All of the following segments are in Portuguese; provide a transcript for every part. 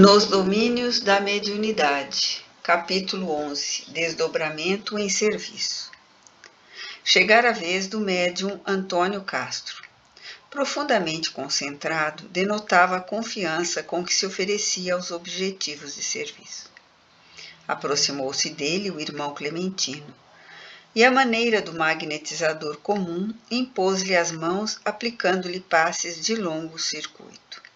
Nos domínios da mediunidade, capítulo 11 Desdobramento em serviço. Chegara a vez do médium Antônio Castro. Profundamente concentrado, denotava a confiança com que se oferecia aos objetivos de serviço. Aproximou-se dele o irmão Clementino, e à maneira do magnetizador comum, impôs-lhe as mãos, aplicando-lhe passes de longo circuito.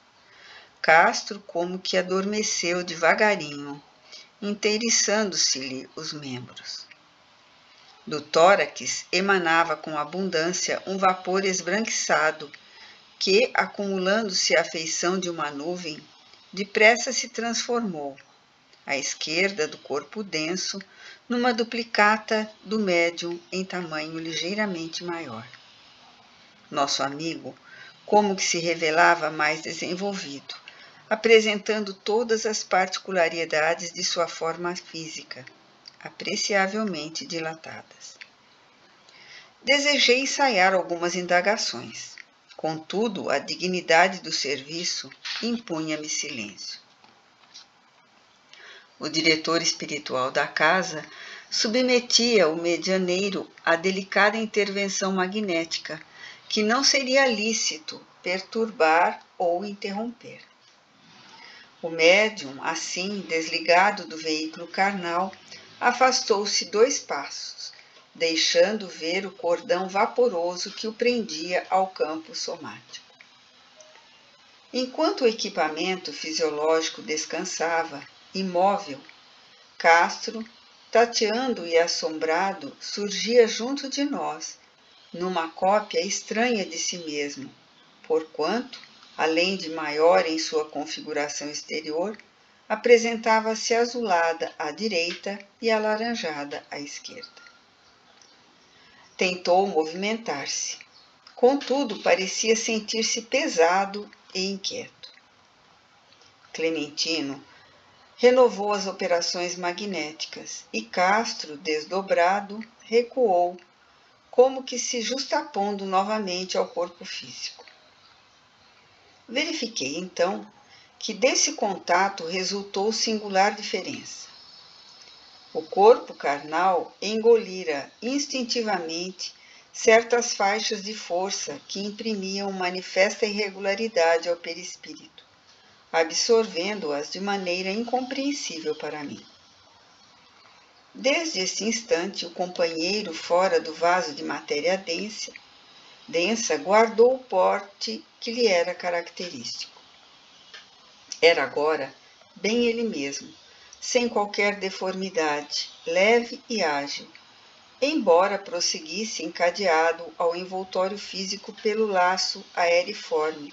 Castro como que adormeceu devagarinho, inteiriçando-se-lhe os membros. Do tórax emanava com abundância um vapor esbranquiçado que, acumulando-se à feição de uma nuvem, depressa se transformou, à esquerda do corpo denso, numa duplicata do médium em tamanho ligeiramente maior. Nosso amigo, como que se revelava mais desenvolvido, apresentando todas as particularidades de sua forma física, apreciavelmente dilatadas. Desejei ensaiar algumas indagações, contudo, a dignidade do serviço impunha-me silêncio. O diretor espiritual da casa submetia o medianeiro à delicada intervenção magnética, que não seria lícito perturbar ou interromper. O médium, assim, desligado do veículo carnal, afastou-se dois passos, deixando ver o cordão vaporoso que o prendia ao campo somático. Enquanto o equipamento fisiológico descansava, imóvel, Castro, tateando e assombrado, surgia junto de nós, numa cópia estranha de si mesmo, porquanto, além de maior em sua configuração exterior, apresentava-se azulada à direita e alaranjada à esquerda. Tentou movimentar-se, contudo parecia sentir-se pesado e inquieto. Clementino renovou as operações magnéticas e Castro, desdobrado, recuou, como que se justapondo novamente ao corpo físico. Verifiquei então que desse contato resultou singular diferença. O corpo carnal engolira instintivamente certas faixas de força que imprimiam manifesta irregularidade ao perispírito, absorvendo-as de maneira incompreensível para mim. Desde esse instante, o companheiro fora do vaso de matéria densa densa guardou o porte que lhe era característico. Era agora bem ele mesmo, sem qualquer deformidade, leve e ágil, embora prosseguisse encadeado ao envoltório físico pelo laço aeriforme,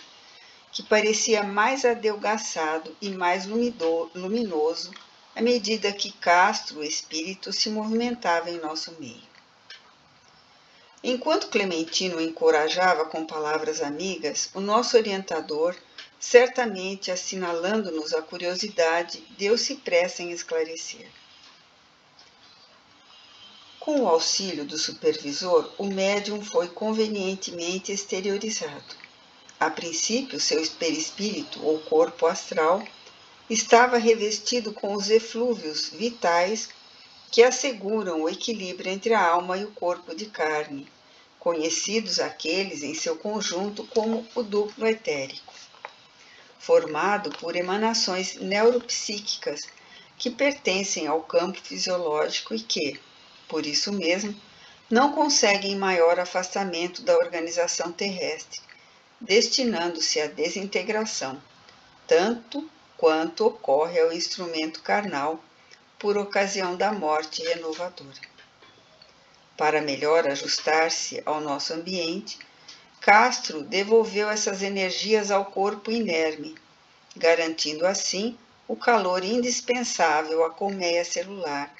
que parecia mais adelgaçado e mais luminoso à medida que Castro, o espírito, se movimentava em nosso meio. Enquanto Clementino o encorajava com palavras amigas, o nosso orientador, certamente assinalando-nos a curiosidade, deu-se pressa em esclarecer. Com o auxílio do supervisor, o médium foi convenientemente exteriorizado. A princípio, seu perispírito ou corpo astral estava revestido com os eflúvios vitais que asseguram o equilíbrio entre a alma e o corpo de carne, conhecidos aqueles em seu conjunto como o duplo etérico, formado por emanações neuropsíquicas que pertencem ao campo fisiológico e que, por isso mesmo, não conseguem maior afastamento da organização terrestre, destinando-se à desintegração, tanto quanto ocorre ao instrumento carnal por ocasião da morte renovadora. Para melhor ajustar-se ao nosso ambiente, Castro devolveu essas energias ao corpo inerme, garantindo assim o calor indispensável à colmeia celular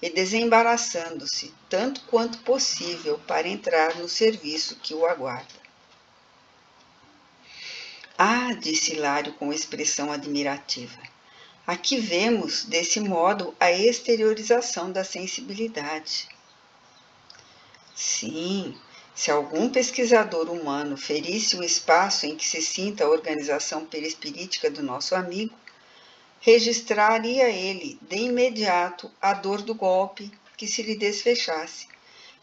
e desembaraçando-se tanto quanto possível para entrar no serviço que o aguarda. Ah, disse Hilário com expressão admirativa. Aqui vemos, desse modo, a exteriorização da sensibilidade. Sim, se algum pesquisador humano ferisse o espaço em que se sinta a organização perispirítica do nosso amigo, registraria ele de imediato a dor do golpe que se lhe desfechasse,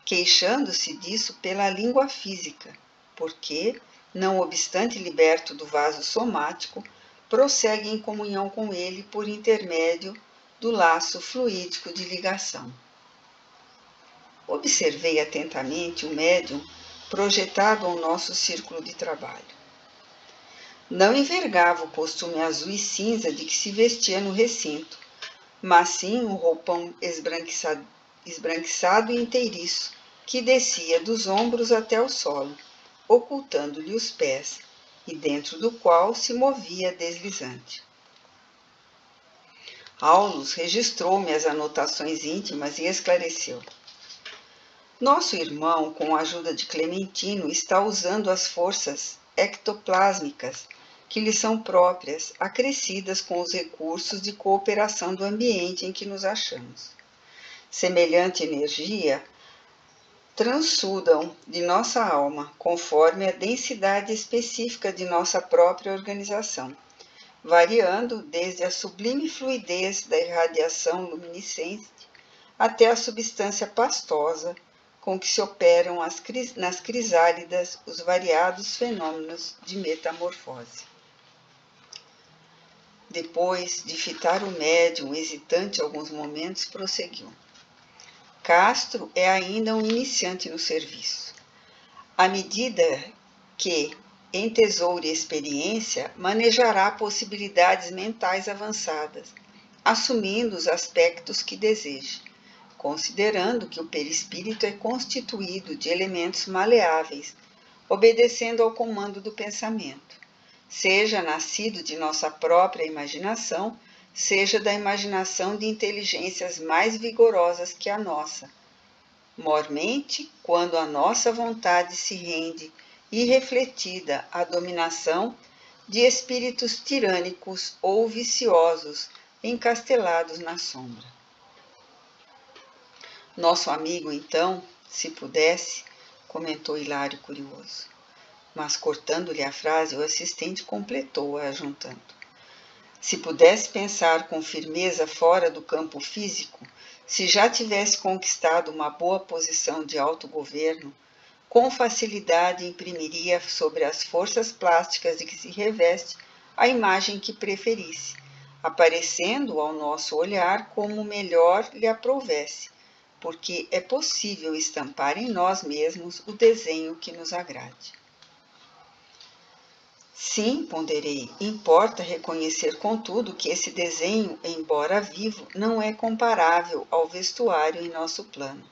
queixando-se disso pela língua física, porque, não obstante liberto do vaso somático, prossegue em comunhão com ele por intermédio do laço fluídico de ligação. Observei atentamente o médium projetado ao nosso círculo de trabalho. Não envergava o costume azul e cinza de que se vestia no recinto, mas sim um roupão esbranquiçado, esbranquiçado e inteiriço, que descia dos ombros até o solo, ocultando-lhe os pés, e dentro do qual se movia deslizante. Aulus registrou-me as anotações íntimas e esclareceu. Nosso irmão, com a ajuda de Clementino, está usando as forças ectoplásmicas que lhe são próprias, acrescidas com os recursos de cooperação do ambiente em que nos achamos. Semelhante energia transudam de nossa alma, conforme a densidade específica de nossa própria organização, variando desde a sublime fluidez da irradiação luminescente até a substância pastosa com que se operam nas crisálidas os variados fenômenos de metamorfose. Depois de fitar o médium hesitante alguns momentos, prosseguiu. Castro é ainda um iniciante no serviço. À medida que entesoure experiência, manejará possibilidades mentais avançadas, assumindo os aspectos que deseje considerando que o perispírito é constituído de elementos maleáveis, obedecendo ao comando do pensamento, seja nascido de nossa própria imaginação, seja da imaginação de inteligências mais vigorosas que a nossa. Mormente, quando a nossa vontade se rende irrefletida à dominação de espíritos tirânicos ou viciosos encastelados na sombra. Nosso amigo, então, se pudesse, comentou Hilário curioso. Mas, cortando-lhe a frase, o assistente completou-a, juntando. Se pudesse pensar com firmeza fora do campo físico, se já tivesse conquistado uma boa posição de autogoverno, com facilidade imprimiria sobre as forças plásticas de que se reveste a imagem que preferisse, aparecendo ao nosso olhar como melhor lhe aprovesse, porque é possível estampar em nós mesmos o desenho que nos agrade. Sim, ponderei, importa reconhecer, contudo, que esse desenho, embora vivo, não é comparável ao vestuário em nosso plano.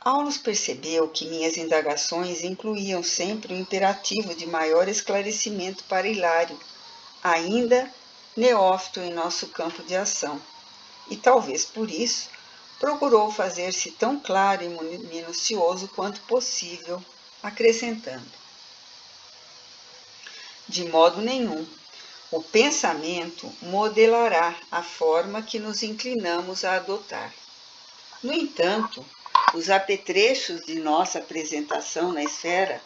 Aulus percebeu que minhas indagações incluíam sempre o imperativo de maior esclarecimento para Hilário, ainda neófito em nosso campo de ação e talvez por isso procurou fazer-se tão claro e minucioso quanto possível, acrescentando: De modo nenhum, o pensamento modelará a forma que nos inclinamos a adotar. No entanto, os apetrechos de nossa apresentação na esfera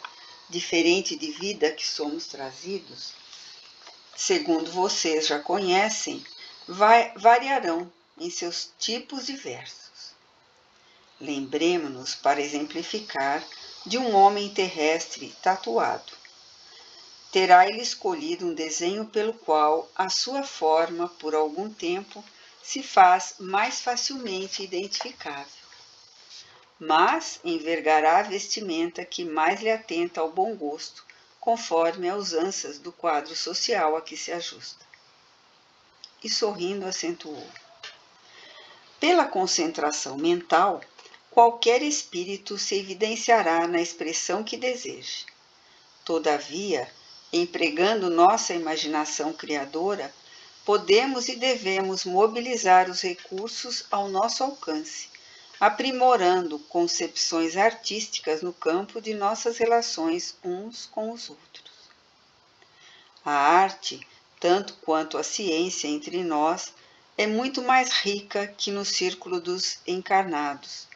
diferente de vida que somos trazidos, segundo vocês já conhecem, vai, variarão em seus tipos diversos. Lembremos-nos, para exemplificar, de um homem terrestre tatuado. Terá ele escolhido um desenho pelo qual a sua forma, por algum tempo, se faz mais facilmente identificável. Mas envergará a vestimenta que mais lhe atenta ao bom gosto, conforme as usanças do quadro social a que se ajusta. E sorrindo acentuou: pela concentração mental, qualquer espírito se evidenciará na expressão que deseje. Todavia, empregando nossa imaginação criadora, podemos e devemos mobilizar os recursos ao nosso alcance, aprimorando concepções artísticas no campo de nossas relações uns com os outros. A arte, tanto quanto a ciência entre nós, é muito mais rica que no círculo dos encarnados,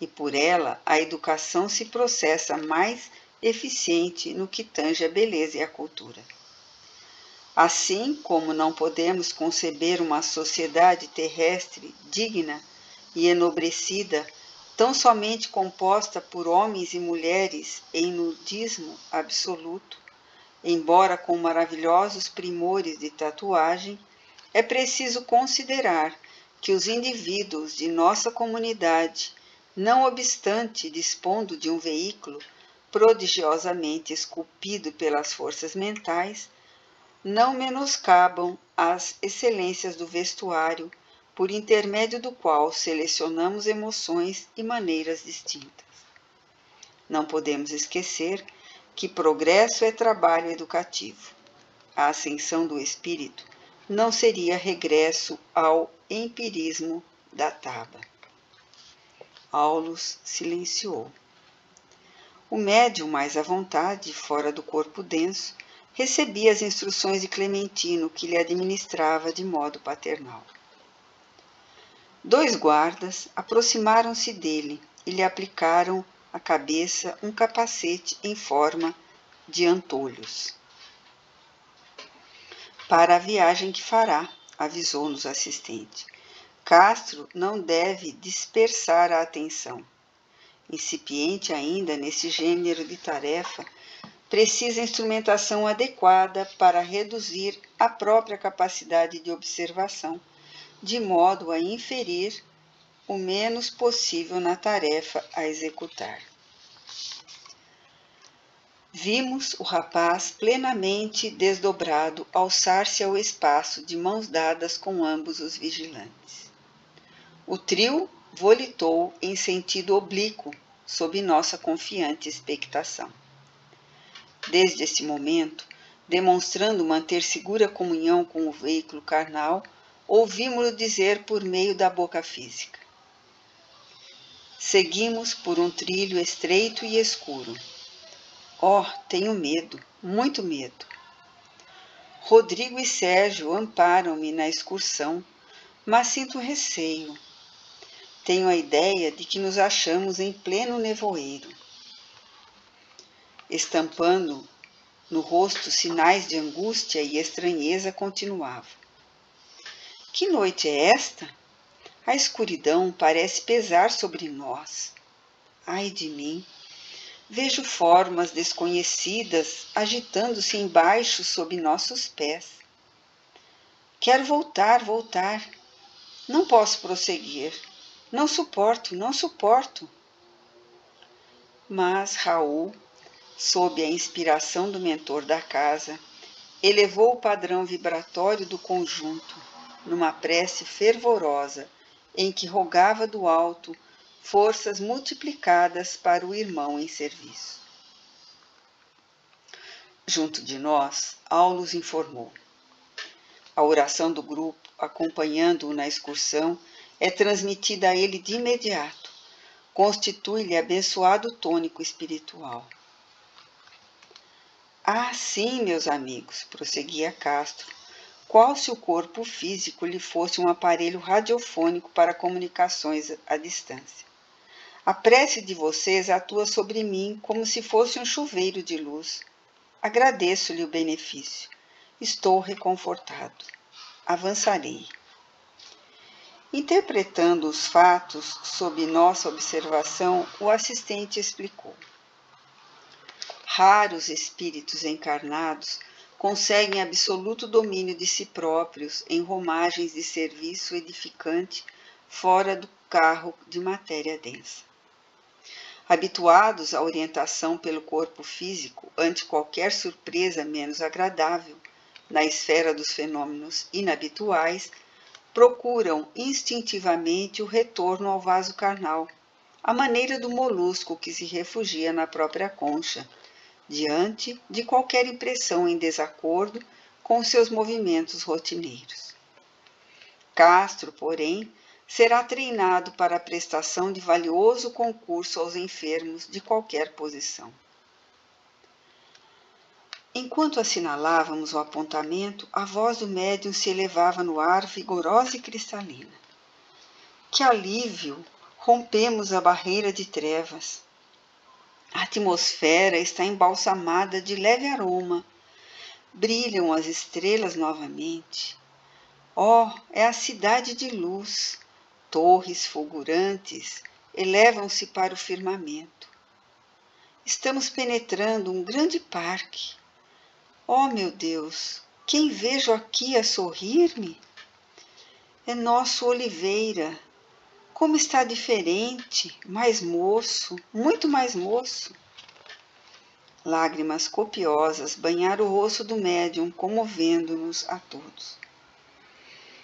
e por ela a educação se processa mais eficiente no que tange a beleza e a cultura. Assim como não podemos conceber uma sociedade terrestre digna e enobrecida, tão somente composta por homens e mulheres em nudismo absoluto, embora com maravilhosos primores de tatuagem, é preciso considerar que os indivíduos de nossa comunidade, não obstante dispondo de um veículo prodigiosamente esculpido pelas forças mentais, não menoscabam as excelências do vestuário, por intermédio do qual selecionamos emoções e maneiras distintas. Não podemos esquecer que progresso é trabalho educativo. A ascensão do espírito não seria regresso ao empirismo da taba. Aulus silenciou. O médium, mais à vontade, fora do corpo denso, recebia as instruções de Clementino, que lhe administrava de modo paternal. Dois guardas aproximaram-se dele e lhe aplicaram à cabeça um capacete em forma de antolhos. Para a viagem que fará, avisou-nos o assistente. Castro não deve dispersar a atenção. Incipiente ainda nesse gênero de tarefa, precisa instrumentação adequada para reduzir a própria capacidade de observação, de modo a inferir o menos possível na tarefa a executar. Vimos o rapaz plenamente desdobrado alçar-se ao espaço de mãos dadas com ambos os vigilantes. O trio volitou em sentido oblíquo sob nossa confiante expectação. Desde esse momento, demonstrando manter segura comunhão com o veículo carnal, ouvimos-lo dizer por meio da boca física. Seguimos por um trilho estreito e escuro. Oh, tenho medo, muito medo. Rodrigo e Sérgio amparam-me na excursão, mas sinto receio. Tenho a ideia de que nos achamos em pleno nevoeiro estampando no rosto sinais de angústia e estranheza, continuava. Que noite é esta? A escuridão parece pesar sobre nós. Ai de mim! Vejo formas desconhecidas agitando-se embaixo sob nossos pés. Quero voltar, voltar. Não posso prosseguir. Não suporto, não suporto. Mas Raul sob a inspiração do mentor da casa, elevou o padrão vibratório do conjunto numa prece fervorosa em que rogava do alto forças multiplicadas para o irmão em serviço. Junto de nós, Aulus informou. A oração do grupo, acompanhando-o na excursão, é transmitida a ele de imediato, constitui-lhe abençoado tônico espiritual. Ah, sim, meus amigos, prosseguia Castro, qual se o corpo físico lhe fosse um aparelho radiofônico para comunicações à distância. A prece de vocês atua sobre mim como se fosse um chuveiro de luz. Agradeço-lhe o benefício. Estou reconfortado. Avançarei. Interpretando os fatos sob nossa observação, o assistente explicou. Raros espíritos encarnados conseguem absoluto domínio de si próprios em romagens de serviço edificante fora do carro de matéria densa. Habituados à orientação pelo corpo físico ante qualquer surpresa menos agradável na esfera dos fenômenos inabituais, procuram instintivamente o retorno ao vaso carnal, à maneira do molusco que se refugia na própria concha diante de qualquer impressão em desacordo com seus movimentos rotineiros. Castro, porém, será treinado para a prestação de valioso concurso aos enfermos de qualquer posição. Enquanto assinalávamos o apontamento, a voz do médium se elevava no ar vigorosa e cristalina. Que alívio! Rompemos a barreira de trevas. A atmosfera está embalsamada de leve aroma. brilham as estrelas novamente. Oh, é a cidade de luz. Torres fulgurantes elevam-se para o firmamento. Estamos penetrando um grande parque. Oh, meu Deus, quem vejo aqui a sorrir-me? É nosso Oliveira. Como está diferente, mais moço, muito mais moço. Lágrimas copiosas banharam o rosto do médium, comovendo-nos a todos.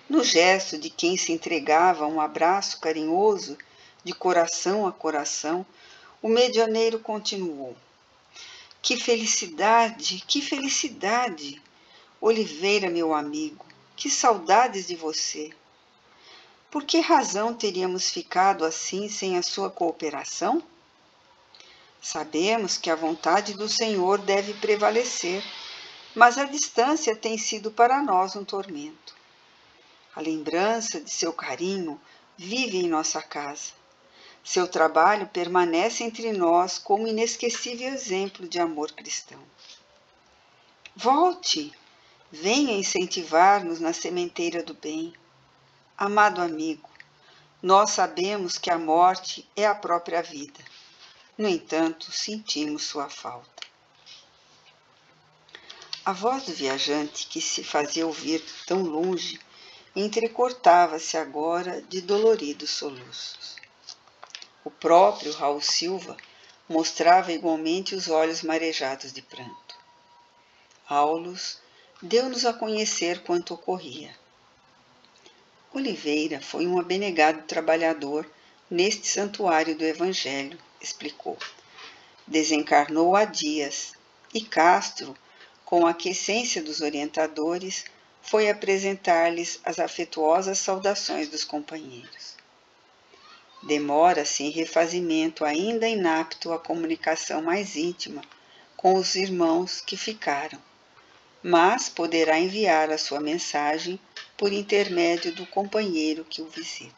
No gesto de quem se entregava a um abraço carinhoso, de coração a coração, o medianeiro continuou. Que felicidade, que felicidade! Oliveira, meu amigo, que saudades de você! Por que razão teríamos ficado assim sem a sua cooperação? Sabemos que a vontade do Senhor deve prevalecer, mas a distância tem sido para nós um tormento. A lembrança de seu carinho vive em nossa casa. Seu trabalho permanece entre nós como inesquecível exemplo de amor cristão. Volte, venha incentivar-nos na sementeira do bem. Amado amigo, nós sabemos que a morte é a própria vida. No entanto, sentimos sua falta. A voz do viajante, que se fazia ouvir tão longe, entrecortava-se agora de doloridos soluços. O próprio Raul Silva mostrava igualmente os olhos marejados de pranto. Aulus deu-nos a conhecer quanto ocorria. Oliveira foi um abnegado trabalhador neste santuário do Evangelho, explicou. Desencarnou há dias e Castro, com a aquiescência dos orientadores, foi apresentar-lhes as afetuosas saudações dos companheiros. Demora-se em refazimento ainda inapto à comunicação mais íntima com os irmãos que ficaram, mas poderá enviar a sua mensagem por intermédio do companheiro que o visita.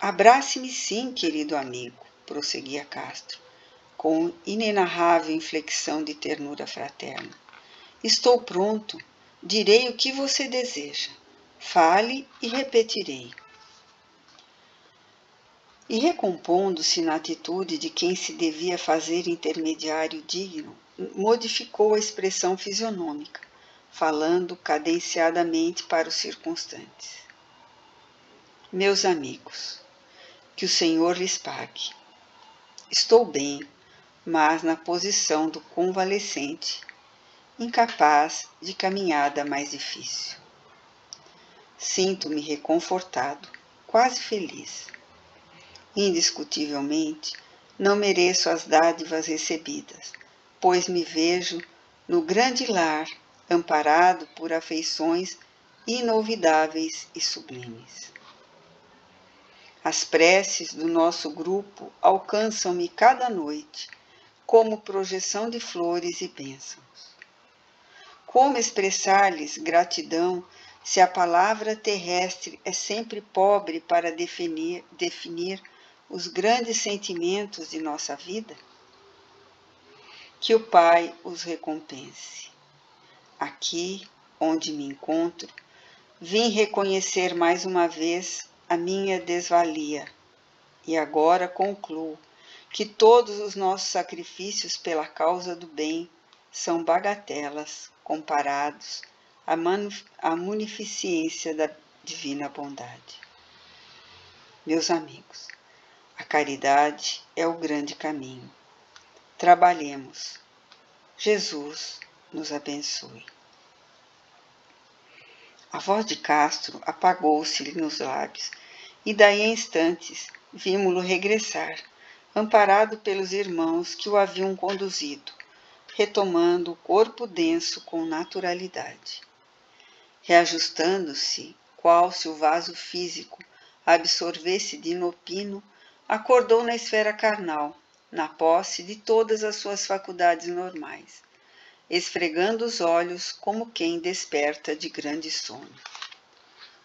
Abrace-me sim, querido amigo, prosseguia Castro, com inenarrável inflexão de ternura fraterna. Estou pronto Direi o que você deseja. Fale e repetirei. E recompondo-se na atitude de quem se devia fazer intermediário digno, modificou a expressão fisionômica, falando cadenciadamente para os circunstantes. Meus amigos, que o Senhor lhes pague. Estou bem, mas na posição do convalescente incapaz de caminhada mais difícil. Sinto-me reconfortado, quase feliz. Indiscutivelmente, não mereço as dádivas recebidas, pois me vejo no grande lar, amparado por afeições inolvidáveis e sublimes. As preces do nosso grupo alcançam-me cada noite, como projeção de flores e bênçãos. Como expressar-lhes gratidão se a palavra terrestre é sempre pobre para definir, definir os grandes sentimentos de nossa vida? Que o Pai os recompense. Aqui, onde me encontro, vim reconhecer mais uma vez a minha desvalia e agora concluo que todos os nossos sacrifícios pela causa do bem são bagatelas comparados à munificência da divina bondade. Meus amigos, a caridade é o grande caminho. Trabalhemos. Jesus nos abençoe. A voz de Castro apagou-se-lhe nos lábios, e daí a instantes vimos-lo regressar, amparado pelos irmãos que o haviam conduzido, retomando o corpo denso com naturalidade. Reajustando-se, qual se o vaso físico absorvesse de inopino, acordou na esfera carnal, na posse de todas as suas faculdades normais, esfregando os olhos como quem desperta de grande sono.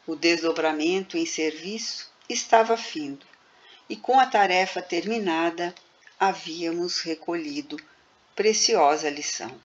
O desdobramento em serviço estava findo, e com a tarefa terminada, havíamos recolhido preciosa lição.